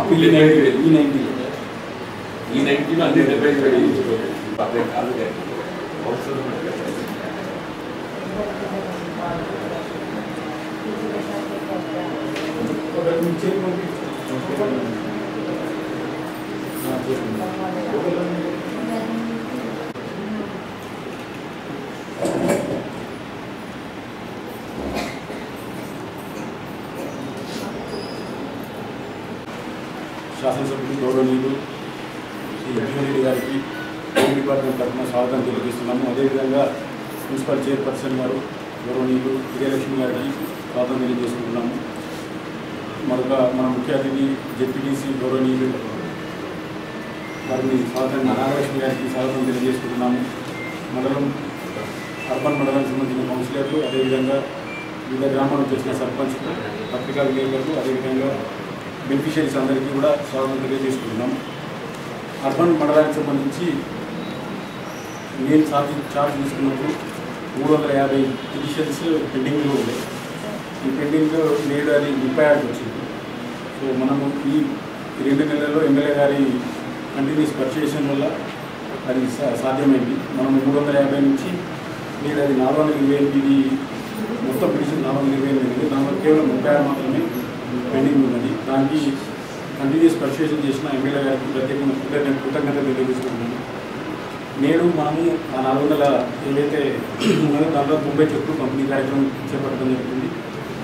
అప్పుడు ఈ నైన్టీ వేలు ఈ నైన్టీ ఈ నైన్టీలో అన్ని డెబ్బై ఐదు వేలు ఇచ్చుకోవాలి అదే కాదు శాసనసభ్యులు గౌరవనీయులు శ్రీ లక్ష్మణరెడ్డి గారికి హోమ్ డిపార్ట్మెంట్ తరఫున స్వాగతం తెలియజేస్తున్నాము. అదేవిధంగా మున్సిపల్ చైర్పర్సన్ గారు గౌరవనీయులు విజయలక్ష్మి గారికి స్వాగతం తెలియజేసుకుంటున్నాము. మరొక మన ముఖ్య అతిథి జెడ్పీటీసీ గౌరవనీయులు వారిని స్వాగతం నాగలక్ష్మి గారికి స్వాగతం తెలియజేసుకుంటున్నాము. మండలం అర్బన్ మండలానికి సంబంధించిన కౌన్సిలర్లు అదేవిధంగా వివిధ గ్రామాలకు వచ్చిన సర్పంచ్లు పత్రికా విలేకరులు అదేవిధంగా బెనిఫిషియరీస్ అందరికీ కూడా స్వాగతం తెలియజేసుకుంటున్నాం అర్బన్ మండలానికి సంబంధించి నేను ఛార్జ్ ఛార్జ్ తీసుకున్నప్పుడు మూడు వందల యాభై పిటిషన్స్ పెండింగ్లో ఉన్నాయి. ఈ పెండింగ్ నేడు అది ముప్పై ఆరుకి వచ్చింది. సో మనము ఈ రెండు నెలల్లో ఎమ్మెల్యే గారి కంటిన్యూస్ పర్చేషన్ వల్ల అది సా- సాధ్యమైంది. మనం మూడు వందల యాభై నుంచి నేడు అది నాలుగు వందల ఇరవై ఎనిమిది మొత్తం పిటిషన్ నాలుగు వందల ఇరవై ఎనిమిది. దాంట్లో కేవలం ముప్పై ఆరు మాత్రమే పెండింగ్ ఉన్నది. దానికి కంటిన్యూస్ పర్చేషన్ చేసిన ఎమ్మెల్యే గారికి ప్రత్యేకంగా కృతజ్ఞత కృతజ్ఞత తెలియజేసుకుంటున్నాను. నేడు మనము ఆ నాలుగు వందల ఏదైతే ఉన్నదో దాంట్లో ముంబై చెట్లు పంపిణీ కార్యక్రమం చేపట్టడం జరుగుతుంది.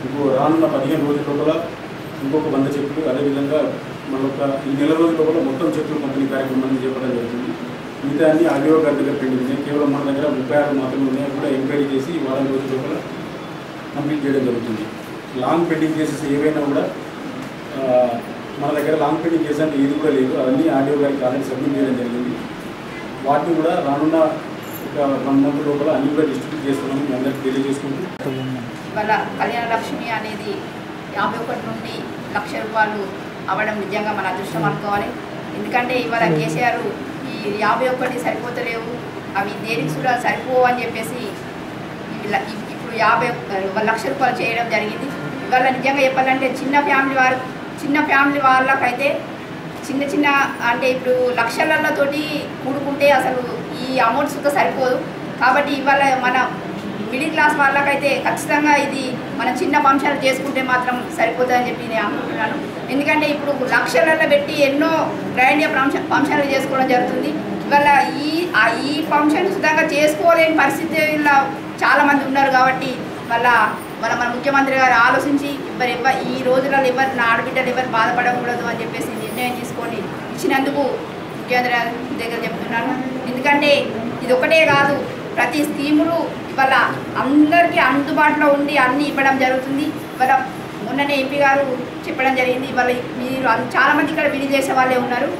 ఇంకో రానున్న పదిహేను రోజుల లోపల ఇంకొక వంద చెట్లు అదేవిధంగా మరొక ఈ నెల రోజుల లోపల మొత్తం చెట్లు పంపిణీ కార్యక్రమాన్ని చేపట్టడం జరుగుతుంది. మిగతా అన్ని ఆడియో గారి దగ్గర పెండింగ్ ఉన్నాయి. కేవలం మన దగ్గర ముప్పై ఆరు మాత్రమే ఉన్నాయి. కూడా ఎంక్వైరీ చేసి వారం రోజుల లోపల కంప్లీట్ చేయడం జరుగుతుంది. లాంగ్ పెండింగ్ కేసెస్ ఏవైనా కూడా మన దగ్గర లాంగ్ పెండింగ్ కేసు అంటే ఏది కూడా లేదు. అవన్నీ ఆర్డీఓ గారికి ఆల్రెడీ సబ్మిట్ చేయడం జరిగింది. వాటిని కూడా రానున్న ఒక వన్ మంత్ లోపల అన్ని కూడా డిస్ట్రిబ్యూట్ చేస్తున్నాము మీ అందరికీ తెలియజేసుకుంటూ. వాళ్ళ కళ్యాణ లక్ష్మి అనేది యాభై ఒకటి నుండి లక్ష రూపాయలు అవ్వడం నిజంగా మన అదృష్టం అనుకోవాలి. ఎందుకంటే ఇవాళ కేసీఆర్ ఈ యాభై ఒకటి సరిపోతలేవు. అవి దేనికి కూడా సరిపోవు అని చెప్పేసి ఇలా ఇప్పుడు యాభై లక్ష రూపాయలు చేయడం జరిగింది. ఇవాళ నిజంగా చెప్పాలంటే చిన్న ఫ్యామిలీ వారు చిన్న ఫ్యామిలీ వాళ్ళకైతే చిన్న చిన్న అంటే ఇప్పుడు లక్షలతోటి కూడుకుంటే అసలు ఈ అమౌంట్ సుఖ సరిపోదు. కాబట్టి ఇవాళ మన మిడిల్ క్లాస్ వాళ్ళకైతే ఖచ్చితంగా ఇది మన చిన్న ఫంక్షన్లు చేసుకుంటే మాత్రం సరిపోతుందని చెప్పి నేను అనుకుంటున్నాను. ఎందుకంటే ఇప్పుడు లక్షలలో పెట్టి ఎన్నో గ్రాండ్గా ఫంక్షన్ ఫంక్షన్లు చేసుకోవడం జరుగుతుంది. ఇవాళ ఈ ఈ ఫంక్షన్ సుతంగా చేసుకోలేని పరిస్థితుల్లో చాలామంది ఉన్నారు కాబట్టి వాళ్ళ మన మన ముఖ్యమంత్రి గారు ఆలోచించి ఎవరు ఎవ ఈ రోజులలో ఎవరు నా ఆడబిడ్డలు ఎవరు బాధపడకూడదు అని చెప్పేసి నిర్ణయం తీసుకొని ఇచ్చినందుకు ముఖ్యమంత్రి గారి దగ్గర చెప్తున్నాను. ఎందుకంటే ఇది ఒకటే కాదు ప్రతి స్కీములు ఇవాళ అందరికీ అందుబాటులో ఉండి అన్నీ ఇవ్వడం జరుగుతుంది. ఇవాళ మొన్ననే ఎంపీ గారు చెప్పడం జరిగింది ఇవాళ మీరు చాలామంది ఇక్కడ విడి చేసే వాళ్ళే ఉన్నారు.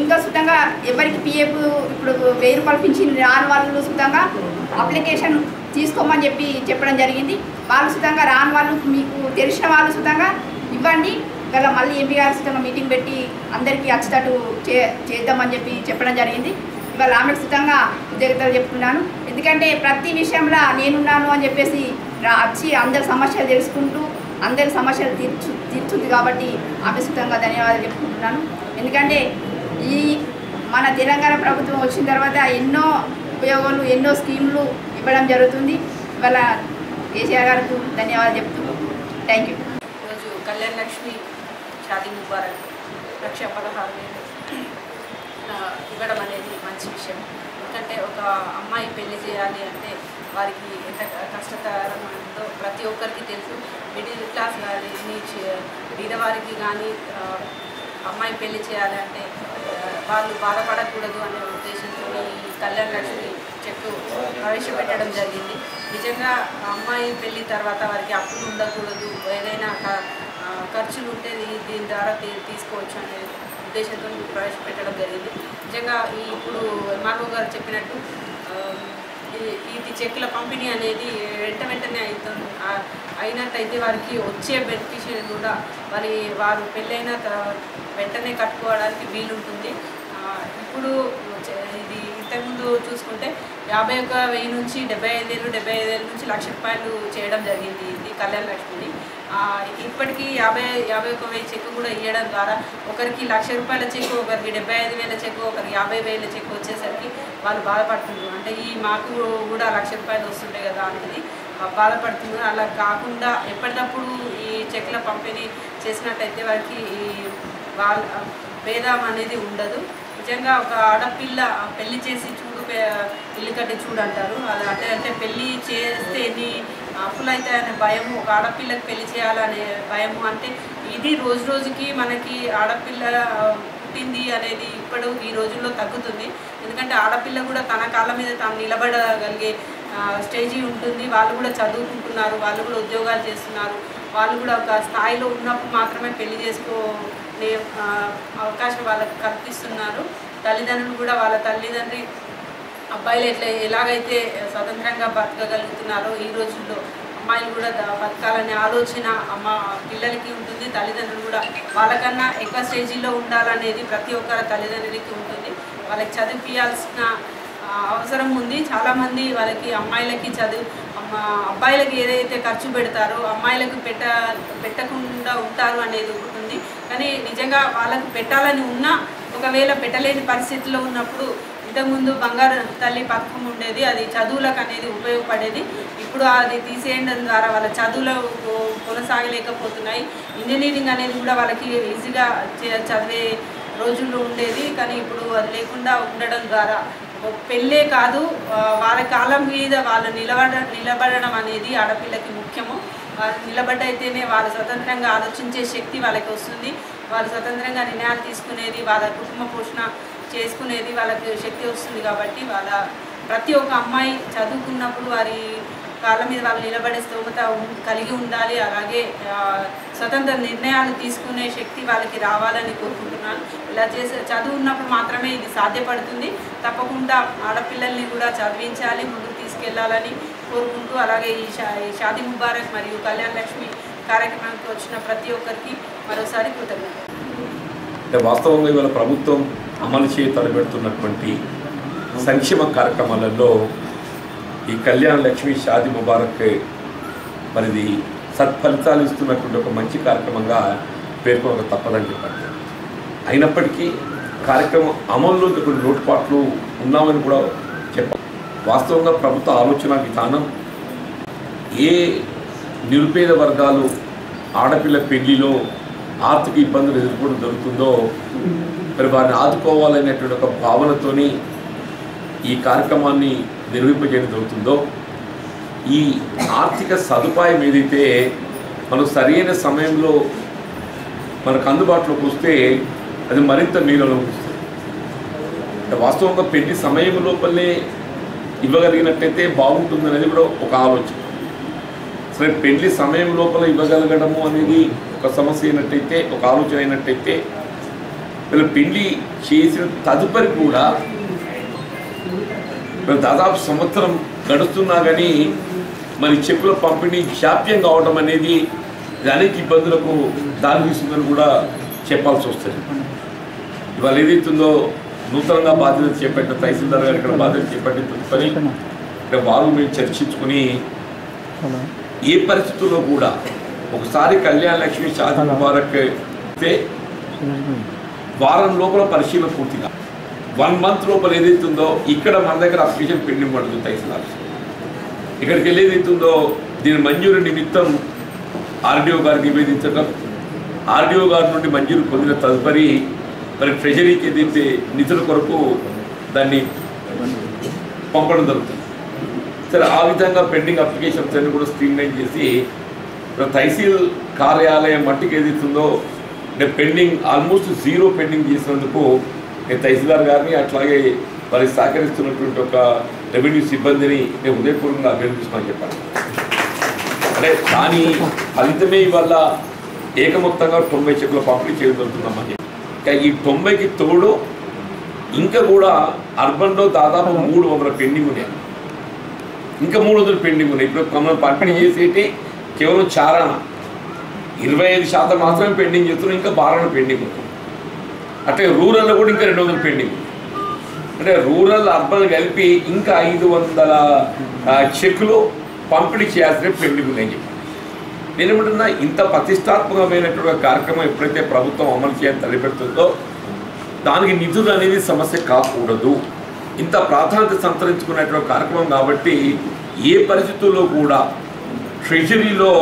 ఇంకా సుతంగా ఎవరికి పిఎఫ్ ఇప్పుడు వెయ్యి రూపాయలు పింఛన్ రాని వాళ్ళు సుతంగా అప్లికేషన్ తీసుకోమని చెప్పి చెప్పడం జరిగింది. వాళ్ళు సుతంగా రాని వాళ్ళు మీకు తెలిసిన వాళ్ళు సుతంగా ఇవ్వండి. ఇవాళ మళ్ళీ ఎంపీ గారు సుతంగా మీటింగ్ పెట్టి అందరికీ వచ్చేటట్టు చే చేద్దామని చెప్పి చెప్పడం జరిగింది. ఇవాళ ఆమెకు సుతంగా ఉద్యోగతలు చెప్తున్నాను ఎందుకంటే ప్రతి విషయంలో నేనున్నాను అని చెప్పేసి వచ్చి అందరి సమస్యలు తెలుసుకుంటూ అందరి సమస్యలు తీర్చు తీర్చుంది కాబట్టి ఆమె సుతంగా ధన్యవాదాలు చెప్పుకుంటున్నాను. ఎందుకంటే ఈ మన తెలంగాణ ప్రభుత్వం వచ్చిన తర్వాత ఎన్నో ఉపయోగాలు ఎన్నో స్కీములు ఇవ్వడం జరుగుతుంది. వాళ్ళ కేసీఆర్ గారికి ధన్యవాదాలు చెప్తూ థ్యాంక్ యూ. ఈరోజు కళ్యాణ్ లక్ష్మి షాదీ ముబారక్ లక్ష పదహారు వేలు. ఇవ్వడం అనేది మంచి విషయం. ఎందుకంటే ఒక అమ్మాయి పెళ్ళి చేయాలి అంటే వారికి ఎంత కష్టతరం ఉందో ప్రతి ఒక్కరికి తెలుసు. మిడిల్ క్లాస్ కానీ బీదవారికి కానీ అమ్మాయి పెళ్ళి చేయాలి అంటే వాళ్ళు బాధపడకూడదు అనే ఉద్దేశంతో ఈ కళ్యాణ లక్ష్మి చెక్కు ప్రవేశపెట్టడం జరిగింది. నిజంగా అమ్మాయి పెళ్ళి తర్వాత వారికి అప్పులు ఉండకూడదు. ఏదైనా ఖర్చులు ఉంటే దీని ద్వారా తీ- తీసుకోవచ్చు అనే ఉద్దేశంతో ప్రవేశపెట్టడం జరిగింది. నిజంగా ఈ ఇప్పుడు ఎంఆర్ఓ గారు చెప్పినట్టు ఇది చెక్కుల పంపిణీ అనేది వెంట వెంటనే అవుతుంది అయినట్టయితే వారికి వచ్చే బెనిఫిషియరీ కూడా వారి వారు పెళ్ళైన త- వెంటనే కట్టుకోవడానికి వీలుంటుంది. ఇప్పుడు ఇది ఇంతకుముందు చూసుకుంటే యాభై ఒక వెయ్యి నుంచి డెబ్బై ఐదేళ్ళు డెబ్బై ఐదేళ్ళ నుంచి లక్ష రూపాయలు చేయడం జరిగింది ఇది కళ్యాణ లక్ష్మిది. ఇప్పటికీ యాభై యాభై ఒక వెయ్యి చెక్ కూడా ఇవ్వడం ద్వారా ఒకరికి లక్ష రూపాయల చెక్ ఒకరికి డెబ్బై ఐదు వేల చెక్ ఒకరికి యాభై వేల చెక్ వచ్చేసరికి వాళ్ళు బాధపడుతున్నారు. అంటే ఈ మాకు కూడా లక్ష రూపాయలు వస్తుంటాయి కదా అనేది బాధపడుతున్నారు. అలా కాకుండా ఎప్పటికప్పుడు ఈ చెక్ల పంపిణీ చేసినట్టయితే వారికి ఈ వాళ్ళ భేదం అనేది ఉండదు. నిజంగా ఒక ఆడపిల్ల పెళ్ళి చేసి చూడు పె- ఇల్లు కట్టి చూడు అంటారు. అది అంటే అంటే పెళ్ళి చేస్తే ఎన్ని అప్పులు అవుతాయనే భయము. ఒక ఆడపిల్లకి పెళ్ళి చేయాలనే భయము. అంటే ఇది రోజు రోజుకి మనకి ఆడపిల్ల పుట్టింది అనేది ఇప్పుడు ఈ రోజుల్లో తగ్గుతుంది. ఎందుకంటే ఆడపిల్ల కూడా తన కాళ్ళ మీద తాను నిలబడగలిగే స్టేజీ ఉంటుంది. వాళ్ళు కూడా చదువుకుంటున్నారు. వాళ్ళు కూడా ఉద్యోగాలు చేస్తున్నారు. వాళ్ళు కూడా ఒక స్థాయిలో ఉన్నప్పుడు మాత్రమే పెళ్ళి చేసుకో ఉండే అవకాశం వాళ్ళకి కల్పిస్తున్నారు. తల్లిదండ్రులు కూడా వాళ్ళ తల్లిదండ్రి అబ్బాయిలు ఎట్లా ఎలాగైతే స్వతంత్రంగా బతకగలుగుతున్నారో ఈ రోజుల్లో అమ్మాయిలు కూడా బతకాలనే ఆలోచన అమ్మ పిల్లలకి ఉంటుంది. తల్లిదండ్రులు కూడా వాళ్ళకన్నా ఎక్కువ స్టేజీలో ఉండాలనేది ప్రతి ఒక్కరి తల్లిదండ్రులకి ఉంటుంది. వాళ్ళకి చదివించాల్సిన అవసరం ఉంది. చాలామంది వాళ్ళకి అమ్మాయిలకి చదువు అబ్బాయిలకు అబ్బాయిలకి ఏదైతే ఖర్చు పెడతారో అమ్మాయిలకు పెట్ట పెట్టకుండా ఉంటారు అనేది ఉంటుంది ఉంది. కానీ నిజంగా వాళ్ళకు పెట్టాలని ఉన్నా ఒకవేళ పెట్టలేని పరిస్థితిలో ఉన్నప్పుడు ఇంతకుముందు బంగారు తల్లి పథకం ఉండేది అది చదువులకు అనేది ఉపయోగపడేది. ఇప్పుడు అది తీసేయడం ద్వారా వాళ్ళ చదువులు కొనసాగలేకపోతున్నాయి. ఇంజనీరింగ్ అనేది కూడా వాళ్ళకి ఈజీగా చదివే రోజుల్లో ఉండేది. కానీ ఇప్పుడు అది లేకుండా ఉండడం ద్వారా ఒక పెళ్ళే కాదు వాళ్ళ కాలం మీద వాళ్ళు నిలబడ నిలబడడం అనేది ఆడపిల్లకి ముఖ్యము. నిలబడ్డైతేనే వాళ్ళు స్వతంత్రంగా ఆలోచించే శక్తి వాళ్ళకి వస్తుంది. వాళ్ళు స్వతంత్రంగా నిర్ణయాలు తీసుకునేది వాళ్ళ కుటుంబ పోషణ చేసుకునేది వాళ్ళకి శక్తి వస్తుంది కాబట్టి వాళ్ళ ప్రతి ఒక్క అమ్మాయి చదువుకున్నప్పుడు వారి కాళ్ళ మీద వాళ్ళు నిలబడే స్తోమత కలిగి ఉండాలి. అలాగే స్వతంత్ర నిర్ణయాలు తీసుకునే శక్తి వాళ్ళకి రావాలని కోరుకుంటున్నాను. ఇలా చేసే చదువు ఉన్నప్పుడు మాత్రమే ఇది సాధ్యపడుతుంది. తప్పకుండా ఆడపిల్లల్ని కూడా చదివించాలి ముందుకు తీసుకెళ్ళాలని కోరుకుంటూ అలాగే ఈ షా ఈ ముబారక్ మరియు కళ్యాణ లక్ష్మి కార్యక్రమానికి వచ్చిన ప్రతి ఒక్కరికి మరోసారి కృతజ్ఞత అంటే వాస్తవంగా ఇవాళ ప్రభుత్వం అమలు చేయ తలపెడుతున్నటువంటి సంక్షేమ కార్యక్రమాలలో ఈ కళ్యాణ లక్ష్మి షాది ముబారక్ మరిది సత్ఫలితాలు ఇస్తున్నటువంటి ఒక మంచి కార్యక్రమంగా పేర్కొనక తప్పదని చెప్పారు అయినప్పటికీ కార్యక్రమం అమల్లో కొన్ని లోటుపాట్లు ఉన్నామని కూడా వాస్తవంగా ప్రభుత్వ ఆలోచన విధానం ఏ నిరుపేద వర్గాలు ఆడపిల్ల పెళ్ళిలో ఆర్థిక ఇబ్బందులు ఎదుర్కోవడం జరుగుతుందో మరి వారిని ఆదుకోవాలనేటువంటి ఒక భావనతోని ఈ కార్యక్రమాన్ని నిర్వహింపజేయడం జరుగుతుందో ఈ ఆర్థిక సదుపాయం ఏదైతే మనం సరైన సమయంలో మనకు అందుబాటులోకి వస్తే అది మరింత మేలులోకి వస్తుంది వాస్తవంగా పెళ్ళి సమయం లోపలే ఇవ్వగలిగినట్టయితే బాగుంటుందనేది కూడా ఒక ఆలోచన. సరే పెళ్ళి సమయం లోపల ఇవ్వగలగడము అనేది ఒక సమస్య అయినట్టయితే ఒక ఆలోచన అయినట్టయితే వీళ్ళు పెళ్ళి చేసిన తదుపరి కూడా దాదాపు సంవత్సరం గడుస్తున్నా కానీ మరి చెప్పుల పంపిణీ జాప్యం కావడం అనేది అనేక ఇబ్బందులకు దారితీస్తుందని కూడా చెప్పాల్సి వస్తుంది. ఇవాళ ఏదైతుందో నూతనంగా బాధ్యత చేపట్టిన తహసీల్దార్ గారు ఇక్కడ బాధ్యత చేపట్టిన పని ఇక్కడ వారు మేము చర్చించుకుని ఏ పరిస్థితుల్లో కూడా ఒకసారి కళ్యాణ లక్ష్మి షాది ముబారక్ అయితే వారం లోపల పరిశీలన పూర్తిగా. వన్ మంత్ లోపల ఏదైతుందో ఇక్కడ మన దగ్గర అప్లికేషన్ పెండింగ్ పడుతుంది తహసీల్దార్. ఇక్కడికి వెళ్ళి ఏదైతుందో దీని మంజూరు నిమిత్తం ఆర్డీఓ గారికి నివేదించడం ఆర్డీఓ గారి నుండి మంజూరు పొందిన తదుపరి మరి ట్రెజరీకి ఏదైతే నిధుల కొరకు దాన్ని పంపడం జరుగుతుంది. సరే ఆ విధంగా పెండింగ్ అప్లికేషన్స్ అన్ని కూడా స్క్రీన్ లైన్ చేసి తహసీల్ కార్యాలయం మట్టికి ఏదైతుందో నేను పెండింగ్ ఆల్మోస్ట్ జీరో పెండింగ్ చేసినందుకు నేను తహసీల్దార్ గారిని అట్లాగే మరి సహకరిస్తున్నటువంటి ఒక రెవెన్యూ సిబ్బందిని నేను ఉదయపూర్వకంగా అభినందిస్తున్నాను చెప్పాను అంటే దాని ఫలితమే ఇవాళ ఏకమొత్తంగా తొంభై చెక్కుల పంపిణీ చేయగలుగుతున్నామని చెప్పి ఈ తొంభైకి తోడు ఇంకా కూడా అర్బన్లో దాదాపు మూడు వందల పెండింగ్ ఉన్నాయి. ఇంకా మూడు వందలు పెండింగ్ ఉన్నాయి. ఇప్పుడు మనం పంపిణీ చేసేటి కేవలం చారణ. ఇరవై ఐదు శాతం మాత్రమే పెండింగ్ చేస్తున్నాం ఇంకా బారణ పెండింగ్ ఉంది. అట్లే రూరల్లో కూడా ఇంకా రెండు వందలు పెండింగ్ ఉంది. అంటే రూరల్ అర్బన్ కలిపి ఇంకా ఐదు వందల చెక్కులు పంపిణీ చేయాల్సిన పెండింగ్ ఉందని చెప్పి నేనేమంటున్నా ఇంత ప్రతిష్టాత్మకమైనటువంటి కార్యక్రమం ఎప్పుడైతే ప్రభుత్వం అమలు చేయాలని తలపెడుతుందో దానికి నిధులు అనేది సమస్య కాకూడదు. ఇంత ప్రాధాన్యత సంతరించుకున్నటువంటి కార్యక్రమం కాబట్టి ఏ పరిస్థితుల్లో కూడా ట్రెజరీలో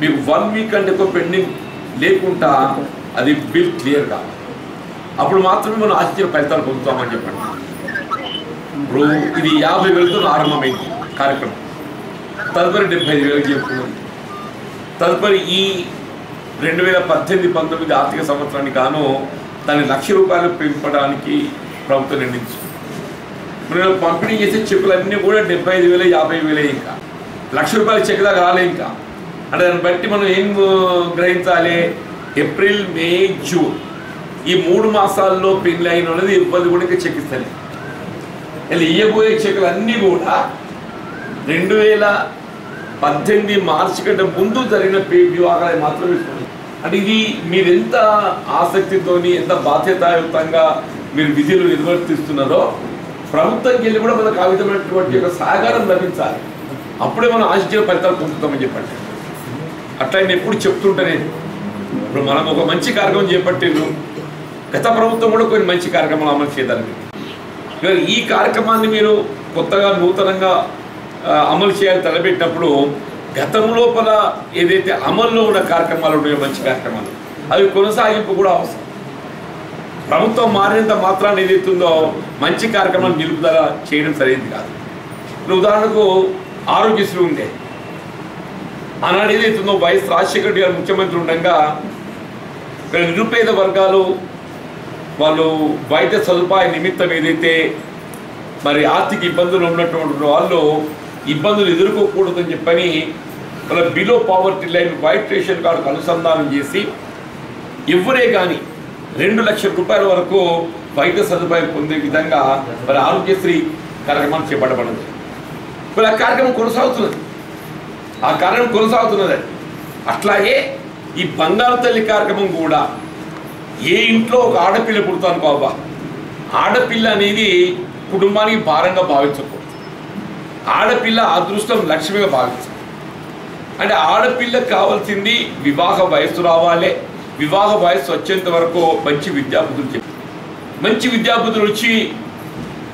మీకు వన్ వీక్ అంటే ఎక్కువ పెండింగ్ లేకుండా అది బిల్ క్లియర్ కావాలి అప్పుడు మాత్రమే మనం ఆశించిన ఫలితాలు పొందుతామని చెప్పండి. ఇప్పుడు ఇది యాభై వేలతో ఆరంభమైంది కార్యక్రమం. తదుపరి డెబ్బై ఐదు వేలకు చెప్పుకున్నాం తదుపరి ఈ రెండు వేల పద్దెనిమిది పంతొమ్మిది ఆర్థిక సంవత్సరానికి గాను దాన్ని లక్ష రూపాయలు పెంపడానికి ప్రభుత్వం నిర్ణయించింది. మనం పంపిణీ చేసే చెక్కులన్నీ కూడా డెబ్బై ఐదు వేలు యాభై వేలే ఇంకా. లక్ష రూపాయల చెక్ దాకా రాలే ఇంకా. అంటే దాన్ని బట్టి మనం ఏం గ్రహించాలి? April May June. ఈ మూడు మాసాల్లో పెళ్ళి అయిన అనేది ఇబ్బంది కూడా ఇంకా చెక్ ఇస్తారు ఇలా ఇయ్యబోయే చెక్కులు అన్నీ కూడా రెండు వేల పద్దెనిమిది మార్చి కంటే ముందు జరిగిన పే వివాహాలు మాత్రమే అంటే ఇది మీరు ఎంత ఆసక్తితోని ఎంత బాధ్యతాయుతంగా మీరు విధులు నిర్వర్తిస్తున్నారో ప్రభుత్వంకి వెళ్ళి కూడా మనకు ఆ విధమైనటువంటి ఒక సహకారం లభించాలి. అప్పుడే మనం ఆశించిన ఫలితాలు పొందుతామని చెప్పండి. అట్లా నేను ఎప్పుడు చెప్తుంటానే ఇప్పుడు మనం ఒక మంచి కార్యక్రమం చేపట్టిండ్రు. గత ప్రభుత్వం కూడా కొన్ని మంచి కార్యక్రమాలు అమలు చేయడానికి. ఈ కార్యక్రమాన్ని మీరు కొత్తగా నూతనంగా అమలు చేయాలి తలపెట్టినప్పుడు గతం లోపల ఏదైతే అమల్లో ఉన్న కార్యక్రమాలు ఉన్నాయో మంచి కార్యక్రమాలు అవి కొనసాగింపు కూడా అవసరం. ప్రభుత్వం మారినంత మాత్రాన్ని ఏదైతుందో మంచి కార్యక్రమాలు నిలుపుదల చేయడం సరైనది కాదు. ఇప్పుడు ఉదాహరణకు ఆరోగ్యశ్రీ ఉండే ఆనాడు ఏదైతుందో వైఎస్ రాజశేఖర రెడ్డి గారు ముఖ్యమంత్రి ఉండగా నిరుపేద వర్గాలు వాళ్ళు వైద్య సదుపాయ నిమిత్తం ఏదైతే మరి ఆర్థిక ఇబ్బందులు ఉన్నటువంటి వాళ్ళు ఇబ్బందులు ఎదుర్కోకూడదని చెప్పని వాళ్ళ below poverty line white ration కార్డుకు అనుసంధానం చేసి ఎవరే కానీ రెండు లక్షల రూపాయల వరకు వైద్య సదుపాయం పొందే విధంగా మరి ఆరోగ్యశ్రీ కార్యక్రమం చేపట్టబడింది. మరి ఆ కార్యక్రమం కొనసాగుతున్నది. ఆ కార్యక్రమం కొనసాగుతున్నది. అట్లాగే ఈ బంగారు తల్లి కార్యక్రమం కూడా ఏ ఇంట్లో ఒక ఆడపిల్ల పుడతాను బాబా. ఆడపిల్ల అనేది కుటుంబానికి భారంగా భావించకూడదు. ఆడపిల్ల అదృష్టం లక్ష్మిగా భావించాలి అంటే ఆడపిల్లకి కావాల్సింది వివాహ వయస్సు రావాలి. వివాహ వయస్సు వచ్చేంత వరకు మంచి విద్యాబుద్ధులు చెప్పి. మంచి విద్యాబుద్ధులు వచ్చి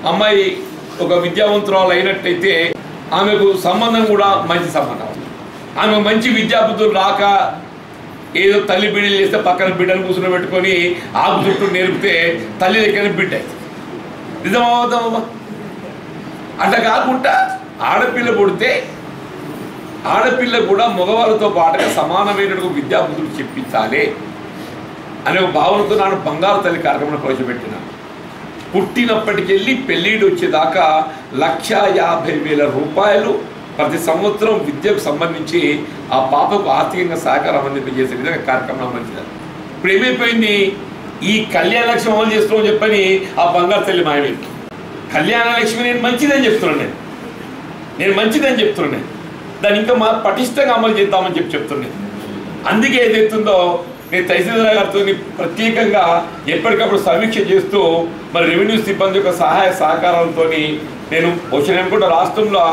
అమ్మాయి ఒక విద్యావంతురాలు అయినట్టయితే ఆమెకు సంబంధం కూడా మంచి సంబంధం. ఆమె మంచి విద్యాబుద్ధులు రాక ఏదో తల్లి బిడ్డలు చేస్తే పక్కన బిడ్డను కూర్చుని పెట్టుకొని ఆకు చుట్టూ నేర్పితే తల్లి దగ్గర బిడ్డ. నిజమవుతామమ్మా అట్లా కాకుండా ఆడపిల్ల పుడితే ఆడపిల్ల కూడా మగవాళ్ళతో పాటుగా సమానమైనటువంటి విద్యాబుద్ధులు చెప్పించాలి అనే ఒక భావనతో నాను బంగారు తల్లి కార్యక్రమం ప్రవేశపెట్టిన. పుట్టినప్పటికెళ్ళి పెళ్ళిడు వచ్చేదాకా లక్ష యాభై వేల రూపాయలు ప్రతి సంవత్సరం విద్యకు సంబంధించి ఆ పాపకు ఆర్థికంగా సహకారం అందింపజేసే విధంగా కార్యక్రమం అమలు ఇప్పుడు ఏమైపోయింది? ఈ కళ్యాణ లక్ష్మి అమలు చేస్తామని చెప్పని ఆ బంగారు తల్లి మాయమైంది. కళ్యాణ లక్ష్మి నేను మంచిదని చెప్తున్నాను నేను. నేను మంచిదని చెప్తున్నాను దాన్ని ఇంకా మా పటిష్టంగా అమలు చేద్దామని చెప్పి చెప్తున్నాను అందుకే ఏదైతుందో నేను తహసీల్దార్ గారితో ప్రత్యేకంగా ఎప్పటికప్పుడు సమీక్ష చేస్తూ మరి రెవెన్యూ సిబ్బంది యొక్క సహాయ సహకారంతో నేను వచ్చిన కూడా రాష్ట్రంలో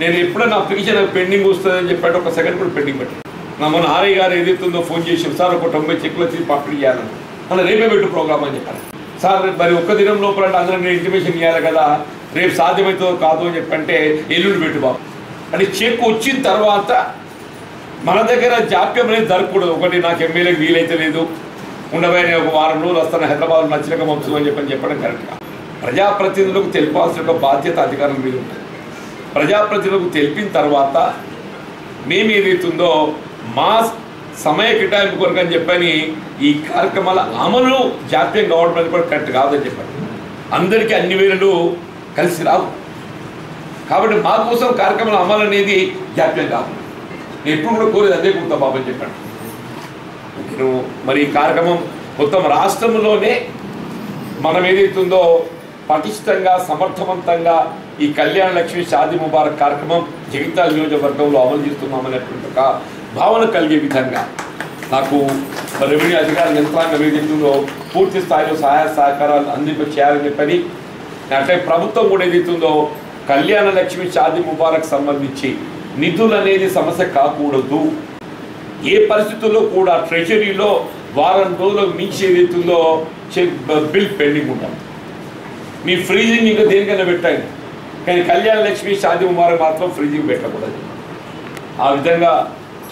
నేను ఎప్పుడైనా అప్లికేషన్ పెండింగ్ వస్తుందని చెప్పాడు ఒక సెకండ్ కూడా పెండింగ్ పెట్టాను నా మన ఆర్ఐ గారు ఏదైతుందో ఫోన్ చేసి సార్ ఒక తొంభై చెక్కులు వచ్చి పంపిణీ చేయాలని. అలా రేపే పెట్టు ప్రోగ్రామ్ అని చెప్పాను సార్ మరి ఒక్క దినం లోపల అంటే అందరం నేను ఇంటిమేషన్ ఇవ్వాలి కదా. రేపు సాధ్యమవుతుందో కాదు అని చెప్పంటే ఎల్లుండి పెట్టు బాబు. అంటే చెక్ వచ్చిన తర్వాత మన దగ్గర జాప్యం అనేది జరగకూడదు. ఒకటి నాకు ఎమ్మెల్యేకి వీలైతే లేదు. ఉండబోయే నేను ఒక వారం రోజులు వస్తాను. హైదరాబాద్ నచ్చినక వంశం అని చెప్పని చెప్పడం కరెక్ట్గా ప్రజాప్రతినిధులకు తెలిపాల్సిన ఒక బాధ్యత అధికారం మీద ఉంటుంది ప్రజాప్రతినిధులకు తెలిపిన తర్వాత మేము ఏదైతుందో మా సమయ కేటాయింపు కొరకు అని చెప్పని ఈ కార్యక్రమాల అమలు జాప్యం కావడం అనేది కూడా కరెక్ట్ కాదని చెప్పండి. అందరికీ అన్ని వేళలు కలిసి రావు. కాబట్టి మా కోసం కార్యక్రమాల అమలు అనేది జాప్యం కాదు. నేను ఎప్పుడు కూడా కోరేది అదే కుర్తా బాబు అని చెప్పాను. నేను మరి ఈ కార్యక్రమం మొత్తం రాష్ట్రంలోనే మనం ఏదైతుందో పటిష్టంగా సమర్థవంతంగా ఈ కళ్యాణ లక్ష్మి షాది ముబారక్ కార్యక్రమం జగిత్యాల నియోజకవర్గంలో అమలు చేస్తున్నామనేటువంటి ఒక భావన కలిగే విధంగా నాకు రెవెన్యూ అధికారుల యంత్రాంగం ఏదైతుందో పూర్తి స్థాయిలో సహాయ సహకారాలు అందింప చేయాలని చెప్పని అంటే ప్రభుత్వం కూడా ఏదైతుందో కళ్యాణ లక్ష్మి షాది ముబారక్ సంబంధించి నిధులు అనేది సమస్య కాకూడదు. ఏ పరిస్థితుల్లో కూడా ట్రెజరీలో వారం రోజులకు మించి ఏదైతుందో బిల్ పెండింగ్ ఉంటుంది మీ ఫ్రీజింగ్ ఇంకా దేనికైనా పెట్టండి కానీ కళ్యాణ లక్ష్మి షాది ముబారక్ మాత్రం ఫ్రీజింగ్ పెట్టకూడదు. ఆ విధంగా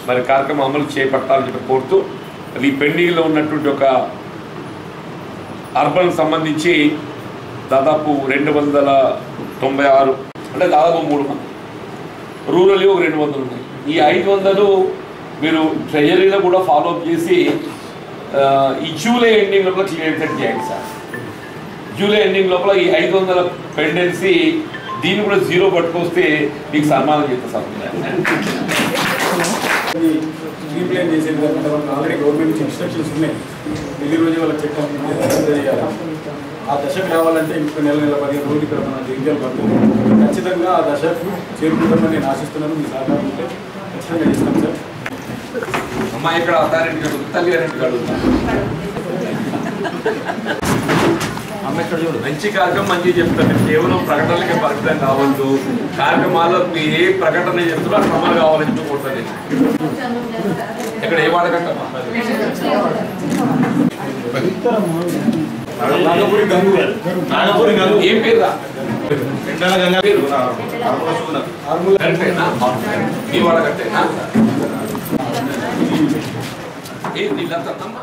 మరి కార్యక్రమం అమలు చేపట్టాలని చెప్పి కోరుతూ ఈ పెండింగ్లో ఉన్నటువంటి ఒక అర్బన్ సంబంధించి దాదాపు రెండు వందల తొంభై ఆరు అంటే దాదాపు మూడు మంది. రూరల్ ఒక రెండు వందలు ఉన్నాయి. ఈ ఐదు వందలు మీరు ట్రెజరీలో కూడా ఫాలో అప్ చేసి ఈ జూలై ఎండింగ్ లోపల క్లియర్ చేయండి సార్. జూలై ఎండింగ్ లోపల ఈ ఐదు వందల పెండెన్సీ దీన్ని కూడా జీరో పట్టుకొస్తే మీకు సన్మానం చేస్తా సార్. రీప్లేన్ చేసేది ఆల్రెడీ గవర్నమెంట్ ఇన్స్ట్రక్షన్స్ ఉన్నాయి. ఎన్ని రోజు వాళ్ళ చెక్ చేయాలి ఆ దశకు రావాలంటే ఇంకొక నెల నెల పదిహేను రోజులు ఇక్కడ మన జగిత్యాల పడుతుంది. ఖచ్చితంగా ఆ దశకు చేరుకుంటామని నేను ఆశిస్తున్నాను. మీ సహకారం ఉంటే ఖచ్చితంగా చేస్తాం సార్. అమ్మాయి ఇక్కడ అథారిటీ అడుగుతా తల్లి గారింటికి అడుగుతా మంచి కార్యక్రమం మంచి చెప్తాను కేవలం ప్రకటనలకే పరిమితం కావద్దు. కార్యక్రమాల్లో మీరు ఏ ప్రకటన చెప్తున్నా క్రమాలు కావాలని చెప్పి ఇక్కడ ఏ వాడకంటమ్మా నాగపూరి గంగు. గంగు. ఏం పేరు కరెక్టేనా? వీళ్ళంతా అమ్మా?